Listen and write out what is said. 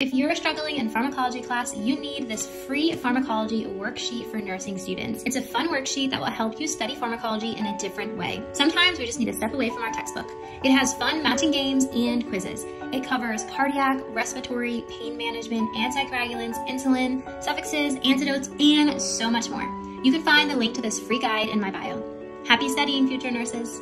If you're struggling in pharmacology class, you need this free pharmacology worksheet for nursing students. It's a fun worksheet that will help you study pharmacology in a different way. Sometimes we just need to step away from our textbook. It has fun matching games and quizzes. It covers cardiac, respiratory, pain management, anticoagulants, insulin, suffixes, antidotes, and so much more. You can find the link to this free guide in my bio. Happy studying, future nurses!